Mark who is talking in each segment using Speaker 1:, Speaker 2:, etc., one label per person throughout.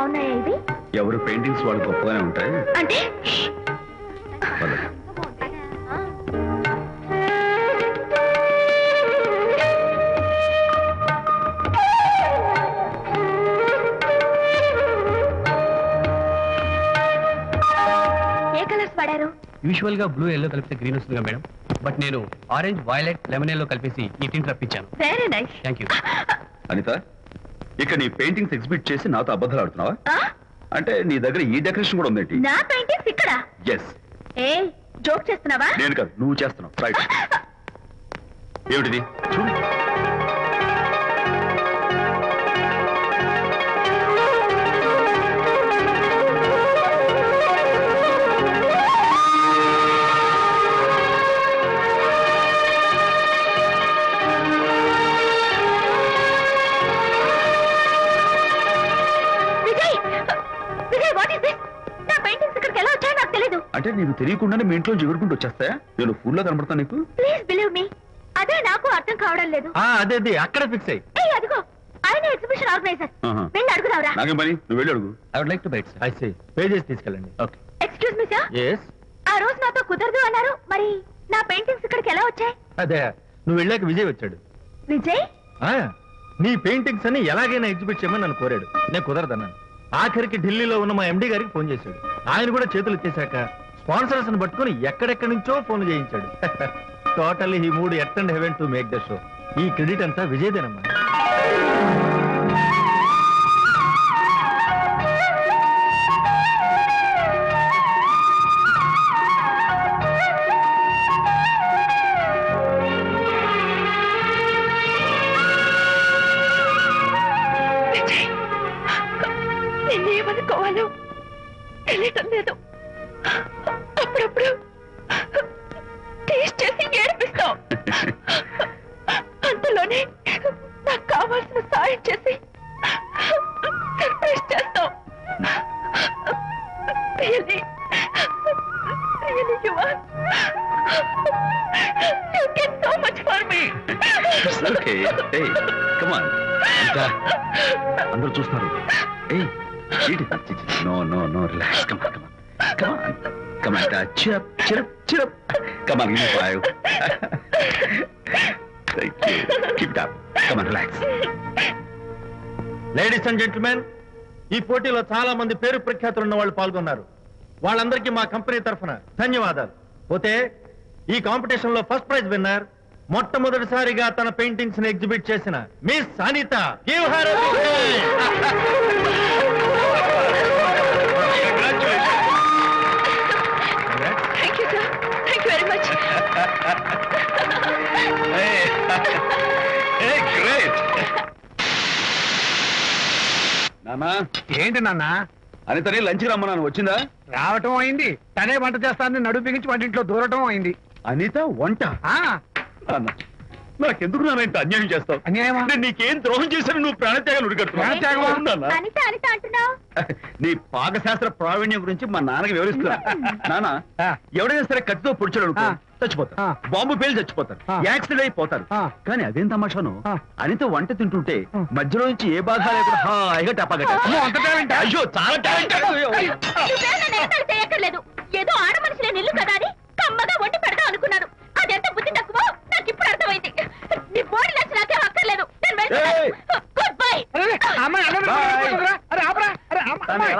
Speaker 1: బాగున్నాయా ఇవి?
Speaker 2: ఎవరు పెయింటింగ్స్ వాళ్ళు గొప్పగానే ఉంటాయి.
Speaker 1: అంటే?
Speaker 2: పద.
Speaker 1: ఏ కలర్స్ వాడారు?
Speaker 3: యూజువల్గా బ్లూ ఎల్లో కలిపితే గ్రీన్ వస్తుందిగా మేడం. బట్ నేను ఆరెంజ్ వైలెట్ లెమన్ ఎల్లో కలిపేసి ఈ tint రప్పించాను.
Speaker 1: Very nice
Speaker 3: thank you
Speaker 2: Anitha? ఇక నీ పెయింటింగ్స్ ఎగ్జిబిట్ చేసి నాతో అబద్ధాలు ఆడుతున్నావా? అంటే నీ దగ్గర ఈ డెకరేషన్ కూడా ఉందేంటి?
Speaker 1: నా పెయింటింగ్స్ ఇక్కడ?
Speaker 2: ఎస్
Speaker 1: ఏ జోక్ చేస్తున్నావా?
Speaker 2: నేను కాదు నువ్వు చేస్తున్నావు. రైట్ ఏమిటిది? చూడు. అంటే నీకు తెలియకుండానే మీ ఇంట్లో ఎగురుకుంటూ వచ్చేస్తాయా నేను ఫుల్లో కనబడతా నీకు?
Speaker 1: ప్లీజ్ బిలీవ్ మీ అదే నాకు అర్థం కావడం లేదు.
Speaker 3: అదే అదే అక్కడ ఫిక్స్ అయ్యి.
Speaker 1: అదిగో. ఆయన ఎగ్జిబిషన్ ఆర్గనైజర్. వెళ్ళి అడుగుదావరా
Speaker 2: నాకేం పని? నువ్వు వెళ్ళి అడుగు.
Speaker 3: I would like to bite
Speaker 4: I see pages తీసుకెళ్ళండి.
Speaker 3: Okay
Speaker 1: excuse me sir
Speaker 4: yes
Speaker 1: ఆ రోజు నాతో కుదరదు అన్నారు. మరి నా పెయింటింగ్స్ ఇక్కడికి ఎలా వచ్చాయి?
Speaker 4: అదే నువ్వు వెళ్ళాక విజయ్ వచ్చాడు.
Speaker 1: విజయ్?
Speaker 4: ఆ, నీ పెయింటింగ్స్ అని ఎలాగైనా ఎగ్జిబిట్ చేయమని నన్ను కోరాడు. నేను కుదరదన్నాను. ఆఖరికి ఢిల్లీలో ఉన్న మా ఎండి గారికి ఫోన్ చేశాడు. ఆయన కూడా చేతులు ఎత్తేశాక స్పాన్సర్స్ని పట్టుకుని ఎక్కడెక్కడి నుంచో ఫోన్ చేయించాడు. టోటల్లీ ఈ మూడు at and heaven to make the show. ఈ క్రెడిట్ అంతా విజయదేనమ్మా.
Speaker 1: నిన్నేమనుకోవాలో తెలియటం లేదు. అప్పుడప్పుడు టేస్ట్ చేసి ఏడిపిస్తాం. అంతలోనే నాకు కావాల్సిన సాయం చేసి సర్ప్రైజ్ చేస్తావు Really, really you. You get so much for me.
Speaker 2: Okay A come on అందరూ చూస్తున్నారు. ఏయ్ no no no relax come on come on come on come on cheer up cheer up cheer up come on give five thank you keep it up come on relax
Speaker 4: ladies and gentlemen ఈ పోటీలో చాలా మంది పేరు ప్రఖ్యాతులు ఉన్న వాళ్ళు పాల్గొన్నారు. వాళ్ళందరికీ మా కంపెనీ తరఫున ధన్యవాదాలు. పోతే ఈ కాంపిటీషన్లో ఫస్ట్ ప్రైజ్ విన్నర్ మొట్టమొదటిసారిగా తన పెయింటింగ్స్ని ఎగ్జిబిట్ చేసిన మిస్ అనిత
Speaker 2: నానా
Speaker 5: ఏంటి నాన్న?
Speaker 2: అనితని లంచ్కి రమ్మన్నాను. వచ్చిందా?
Speaker 5: రావటం అయింది. తనే వంట చేస్తానని నడుము బిగించి వంటింట్లో దూరటం అయింది.
Speaker 2: అనిత వంట?
Speaker 5: ఆ.
Speaker 2: నాన్న, నాకెందుకు నాన్న ఇంత అన్యాయం చేస్తావు
Speaker 5: అన్యాయమా?
Speaker 2: అంటే నీకేం ద్రోహం చేశాను నువ్వు ప్రాణత్యాగాలు ఉడికడుతున్నావు
Speaker 5: ప్రాణత్యాగమా?
Speaker 2: అవును నాన్న.
Speaker 1: అనిత అనిత అంటున్నావు
Speaker 2: నీ పాకశాస్త్ర ప్రావీణ్యం గురించి మా నాన్నకి వివరిస్తున్నా నాన్న
Speaker 5: ఆ.
Speaker 2: ఎవడైనా సరే కత్తితో పొడిచాడు. చచ్చిపోతారు
Speaker 5: ఆ.
Speaker 2: బాంబు పేలు చచ్చిపోతారు. యాక్సిడెంట్ అయిపోతారు. కానీ అదేం తమాషాను. అనిత వంట తింటుంటే. మధ్యలో నుంచి ఏ బాధ లేకుండా హాయిగా టపాగట? అయ్యో చాలా టాలెంట్
Speaker 1: ఏదో ఆడ మనిషిలే నిల్లు కదా అని కమ్మగా వండి పెడదాం అనుకున్నాను అదెంత బుద్ధి తక్కువ నాకు ఇప్పుడు అర్థమైంది నీ బోడి లక్ష నాకేం అక్కర్లేదు నేను
Speaker 2: ఏయ్!
Speaker 1: గుడ్ బై
Speaker 5: అరే, అమ్మాయి, అన్నం
Speaker 2: Bye.
Speaker 5: పెట్టుకోరా? అరే, ఆపరా? అరే, అమ్మ, అమ్మాయి.
Speaker 2: ఎలా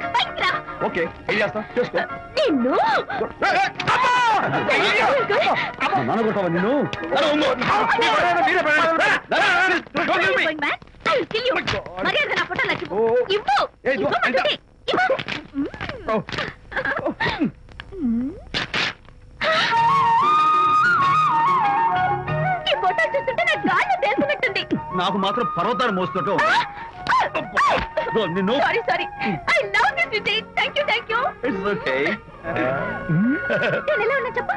Speaker 2: ఏం చేస్తాం? చేసుకో.
Speaker 1: నిన్ను!
Speaker 2: మా నాన్న
Speaker 1: నాకు
Speaker 2: ఓ.
Speaker 1: ఇవ్వు.
Speaker 2: ఏ, ఇదిగో,
Speaker 1: ఇవ్వమంటుంది. ఇవ్వు.
Speaker 2: Oh.
Speaker 1: ఈ ఫోటో చూస్తుంటే నాకు గాల్లో తేలుతున్నట్టుంది.
Speaker 2: నాకు మాత్రం పర్వతాలు మోస్తుంటాం నిన్ను.
Speaker 1: Sorry sorry I love this Vijay thank you thank you
Speaker 2: it's okay
Speaker 1: నేను ఎలా ఉన్నా చెప్పు.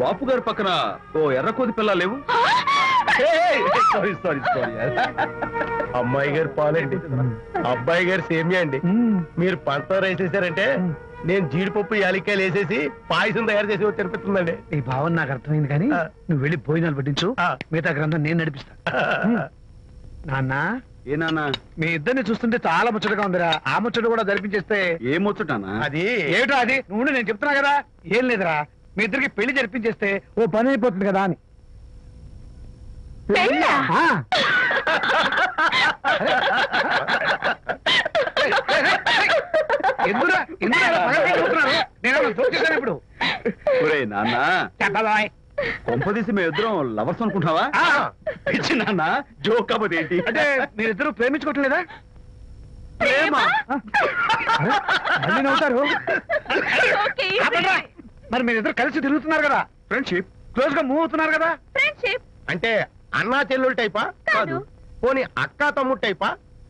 Speaker 2: బాపు గారి పక్కన ఓ ఎర్ర కోతి పిల్ల లేవు.
Speaker 6: సారీ సారీ సారీ అమ్మాయి గారు పాలండి. అబ్బాయి గారు సేమియా అండి. మీరు పంచదార వేసేసారంటే నేను జీడిపప్పు యాలిక్కాయలు వేసేసి పాయసం తయారు చేసి వచ్చి తినిపిస్తుందండి
Speaker 5: ఈ భావన నాకు అర్థమైంది కానీ. నువ్వు వెళ్ళి భోజనాలు పట్టించు.
Speaker 6: ఆ.
Speaker 5: మిగతా గ్రంథం నేను నడిపిస్తా. నాన్న
Speaker 2: ఏ నాన్న?
Speaker 5: మీ ఇద్దరిని చూస్తుంటే చాలా ముచ్చటగా ఉందిరా. ఆ ముచ్చట కూడా జరిపించేస్తే
Speaker 2: ఏమొచ్చుటానా
Speaker 6: అది.
Speaker 5: ఏమిటో అది? నువ్వు నేను చెప్తున్నా కదా. ఏం లేదురా. మీ ఇద్దరికి పెళ్ళి జరిపించేస్తే ఓ పని అయిపోతుంది కదా అని.
Speaker 1: పెళ్ళా?
Speaker 5: ఆ. ఎందురా ఎందురా ఇలా పగలబడి చూస్తున్నారు? నేనేమన్నా జోక్ చేశానా ఇప్పుడు?
Speaker 2: ఒరే నాన్న.
Speaker 5: చెప్పబాయ్.
Speaker 2: కొంపదీసి మేము ఇద్దరం లవర్స్ అనుకుంటావా
Speaker 5: ఆ.
Speaker 2: పిచ్చి నాన్న జోక్ కాబట్టి ఏంటి?
Speaker 5: అంటే మీరిద్దరు ప్రేమించుకోవట్లేదా?
Speaker 1: ప్రేమ?
Speaker 5: ఆ? అరే, మళ్ళీ నవ్వుతారు?
Speaker 1: ఓకే
Speaker 5: ఆపండ్రా. మరి మీరిద్దరు కలిసి తిరుగుతున్నారు కదా?
Speaker 2: ఫ్రెండ్షిప్
Speaker 5: క్లోజ్గా మూవ్ అవుతున్నారు కదా?
Speaker 1: ఫ్రెండ్షిప్
Speaker 6: అంటే అన్నా చెల్లెలు టైపా?
Speaker 1: కాదు.
Speaker 6: పోనీ అక్క తమ్ముడు టైపా?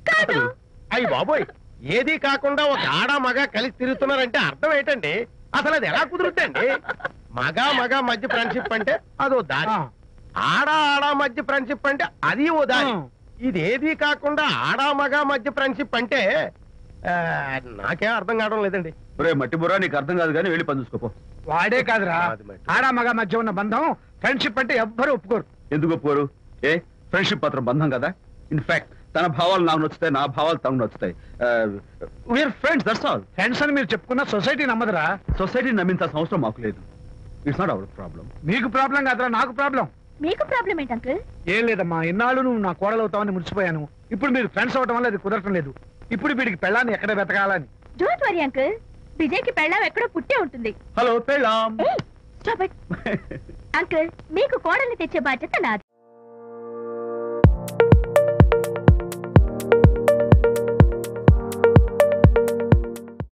Speaker 1: కాదు.
Speaker 6: అయ్యి బాబోయ్ ఏది కాకుండా ఒక ఆడ మగ కలిసి తిరుగుతున్నారంటే అర్థం ఏంటండి? అసలు అది ఎలా కుదురుద్దండి? మగ మగ మధ్య ఫ్రెండ్షిప్ అంటే అదో దారి. ఆడ ఆడ మధ్య ఫ్రెండ్షిప్ అంటే అది ఓ దారి.
Speaker 5: ఆ.
Speaker 6: ఇది ఏది కాకుండా ఆడ మగ మధ్య ఫ్రెండ్షిప్ అంటే నాకేం అర్థం కావడం లేదండి.
Speaker 2: ఒరే మట్టి బుర్రా నీకు అర్థం కాదు కానీ వెళ్ళి పని చూసుకోపో.
Speaker 5: వాడే కాదురా. ఆడ మగ మధ్య ఉన్న బంధం ఫ్రెండ్షిప్ అంటే ఎవ్వరు ఒప్పుకోరు.
Speaker 2: ఎందుకు ఒప్పుకోరు? ఏ ఫ్రెండ్షిప్ మాత్రం బంధం కదా? ఇన్ఫాక్ట్ తన భావాలు నాకు నచ్చుతాయి నా భావాలు తనకు నచ్చుతాయి. We're friends that's all
Speaker 5: friends అని మీరు చెప్పుకున్న సొసైటీ నమ్మదురా.
Speaker 2: సొసైటీ నమ్మించాల్సిన అవసరం మాకు లేదు. ఇట్స్ నాట్ అవర్ ప్రాబ్లం
Speaker 5: మీకు ప్రాబ్లం కాదురా నాకు ప్రాబ్లం
Speaker 1: మీకు ప్రాబ్లం ఏంటి అంకుల్
Speaker 5: ఏం లేదమ్మా ఇన్నాళ్ళు నువ్వు నా కోడలు అవుతావని మురిసిపోయాను. ఇప్పుడు మీరు ఫ్రెండ్స్ అవటం వల్ల అది కుదరటం లేదు. ఇప్పుడు వీడికి పెళ్ళాన్ని ఎక్కడ వెతకాలని?
Speaker 1: డోంట్ వరీ అంకుల్ విజయ్కి పెళ్ళాం ఎక్కడో పుట్టే ఉంటుంది.
Speaker 2: హలో పెళ్ళాం.
Speaker 1: అంకుల్ మీకు కోడల్ని తెచ్చే బాధ్యత నాది.